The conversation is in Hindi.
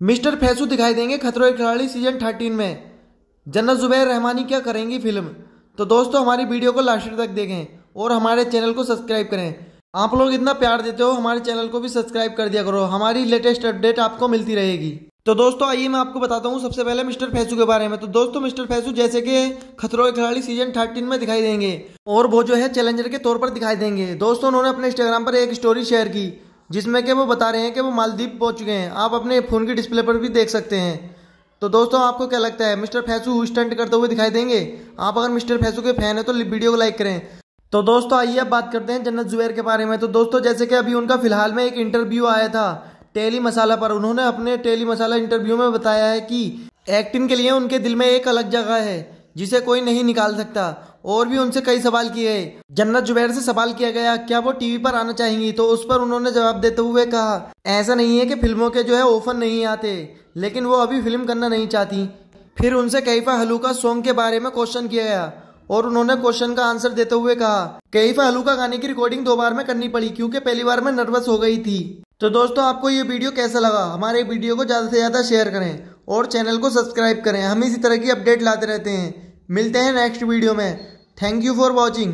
मिस्टर फैसू दिखाई देंगे खतरों के खिलाड़ी सीज़न थर्टीन में। जन्नत जुबैर रहमानी क्या करेंगी फ़िल्म तो दोस्तों, हमारी वीडियो को लास्ट तक देखें और हमारे चैनल को सब्सक्राइब करें। आप लोग इतना प्यार देते हो, हमारे चैनल को भी सब्सक्राइब कर दिया करो। हमारी लेटेस्ट अपडेट आपको मिलती रहेगी। तो दोस्तों, आइए मैं आपको बताता हूँ सबसे पहले मिस्टर फैसू के बारे में। तो दोस्तों, मिस्टर फैसू, जैसे कि खतरों के खिलाड़ी सीज़न थर्टीन में दिखाई देंगे और वो जो है चैलेंजर के तौर पर दिखाई देंगे। दोस्तों, उन्होंने अपने इंस्टाग्राम पर एक स्टोरी शेयर की। जिसमें कि वो बता रहे हैं कि वो मालदीव पहुँच चुके हैं। आप अपने फ़ोन की डिस्प्ले पर भी देख सकते हैं। तो दोस्तों, आपको क्या लगता है, मिस्टर फैसू स्टंट करते हुए दिखाई देंगे? आप अगर मिस्टर फैसू के फ़ैन है तो वीडियो को लाइक करें। तो दोस्तों, आइए अब बात करते हैं जन्नत जुबैर के बारे में। तो दोस्तों, जैसे कि अभी उनका फ़िलहाल में एक इंटरव्यू आया था टेली मसाला पर, उन्होंने अपने टेली मसाला इंटरव्यू में बताया है कि एक्टिंग के लिए उनके दिल में एक अलग जगह है। जिसे कोई नहीं निकाल सकता। और भी उनसे कई सवाल किए। गए जन्नत जुबैर से सवाल किया गया, क्या वो टीवी पर आना चाहेंगी? तो उस पर उन्होंने जवाब देते हुए कहा, ऐसा नहीं है कि फ़िल्मों के जो है ऑफ़र नहीं आते, लेकिन वो अभी फ़िल्म करना नहीं चाहती। फिर उनसे कैफा हलूका सॉन्ग के बारे में क्वेश्चन किया गया, और उन्होंने क्वेश्चन का आंसर देते हुए कहा, कैफा हलूका गाने की रिकॉर्डिंग दो बार में करनी पड़ी, क्योंकि पहली बार में नर्वस हो गई थी। तो दोस्तों, आपको ये वीडियो कैसा लगा? हमारे वीडियो को ज़्यादा से ज़्यादा शेयर करें, और चैनल को सब्सक्राइब करें। हम इसी तरह की अपडेट लाते रहते हैं। मिलते हैं नेक्स्ट वीडियो में. Thank you for watching